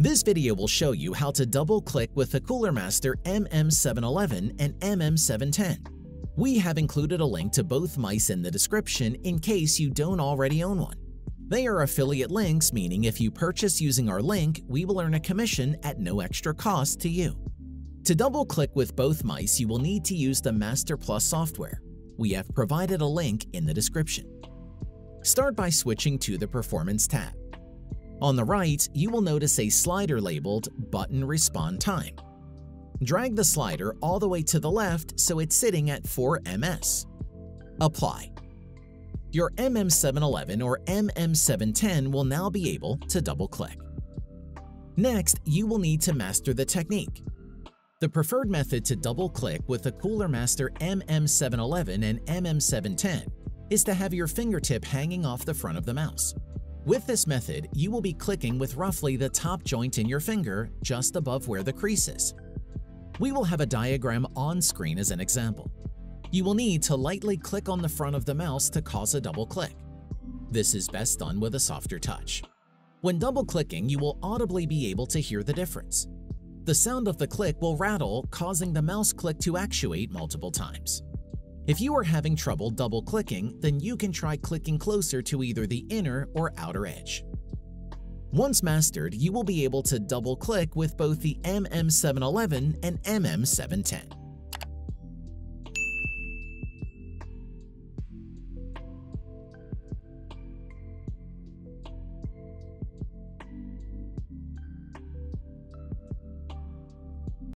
This video will show you how to double-click with the Cooler Master MM711 and MM710. We have included a link to both mice in the description in case you don't already own one. They are affiliate links, meaning if you purchase using our link, we will earn a commission at no extra cost to you. To double-click with both mice, you will need to use the Master Plus software. We have provided a link in the description. Start by switching to the Performance tab. On the right, you will notice a slider labeled Button Respond Time. Drag the slider all the way to the left so it's sitting at 4 ms. Apply. Your MM711 or MM710 will now be able to double-click. Next, you will need to master the technique. The preferred method to double-click with the Cooler Master MM711 and MM710 is to have your fingertip hanging off the front of the mouse. With this method, you will be clicking with roughly the top joint in your finger just above where the crease is. We will have a diagram on screen as an example. You will need to lightly click on the front of the mouse to cause a double click. This is best done with a softer touch. When double-clicking, you will audibly be able to hear the difference. The sound of the click will rattle, causing the mouse click to actuate multiple times. If you are having trouble double-clicking, then you can try clicking closer to either the inner or outer edge. Once mastered, you will be able to double-click with both the MM711 and MM710.